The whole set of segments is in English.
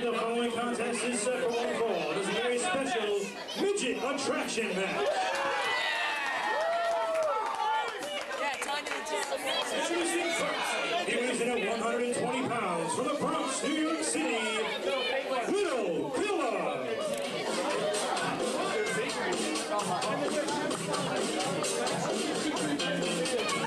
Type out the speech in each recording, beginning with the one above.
the following contest is set for one fall. It is a very special midget attraction match. Introducing first, he weighs in at 120 pounds from the Bronx, New York City, Little Killa. You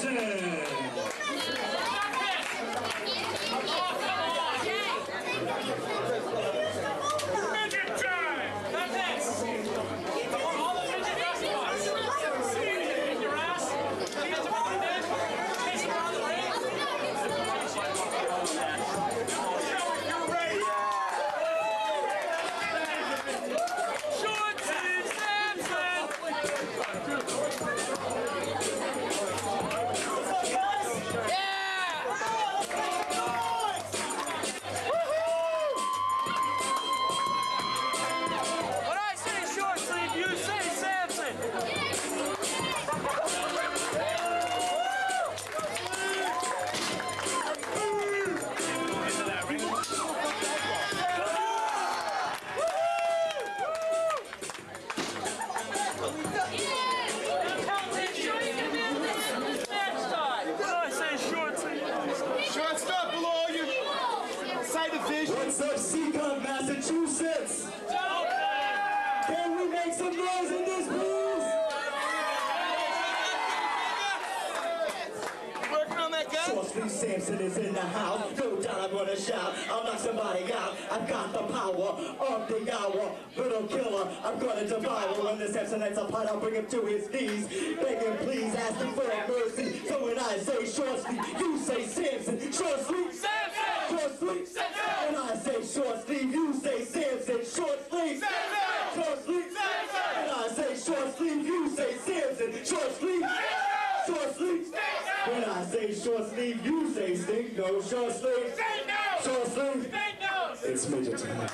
Sleeve you say Sampson. Some in this booth? Working on that guy. Short Sleeve Sampson is in the house. Go down, I'm gonna shout. I'll knock somebody out. I've got the power of the hour. Little Killa, I'm gonna devour. When the Samsonites apart, I'll bring him to his knees. Beg him, please, ask him for mercy. So when I say short you say Sampson. Short sleeve. Sampson! Short sleeve. When I say short sleeve, short sleeve, you say stink nose. Short sleeve. Say no! Short sleeve. Say no! It's midget time.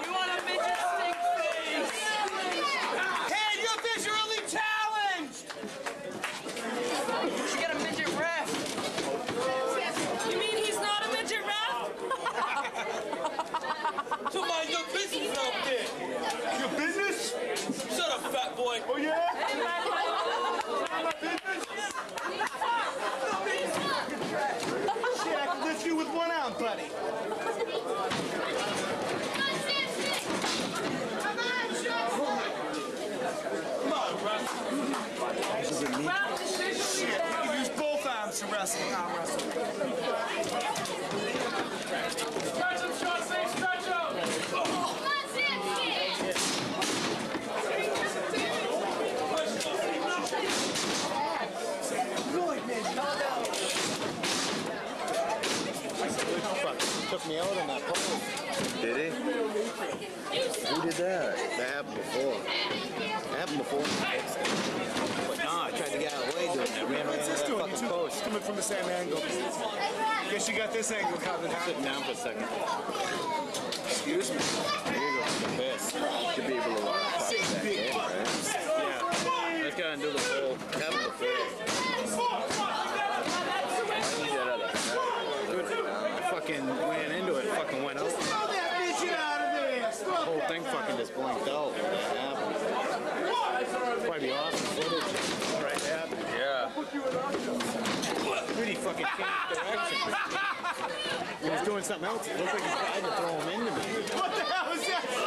We want a midget stink face! Hey, you're visually challenged. You get a midget ref! You mean he's not a midget ref? To mind your business out there. Your business? Shut up, fat boy. Oh yeah? Shit, I can lift you buddy. Come on, Russ. Shit, you can use both arms to wrestle. Arm wrestle. Stretch him, short sleeve, stretch him! Took me out on that pole. Did he? Who did that? That happened before. That happened before. But no, I tried to get out of the way doing that. Ran right into that fucking post. Coming from the same angle. Guess you got this angle covered, huh? Sitting down for a second. Excuse me. There you go. The piss. To be able to walk across Six that big pole, right? buttons. Yeah. Let's go and do the pole. Happened before. I need that other. Dude, I fucking ran into it. Fucking went out. Throw that midget out of there. The Stop whole that. thing fucking just blinked out when that happened. Probably awesome footage. Right happened. Yeah. Really fucking changed direction. He was doing something else. It looked like he tried to throw him into me. What the hell is that?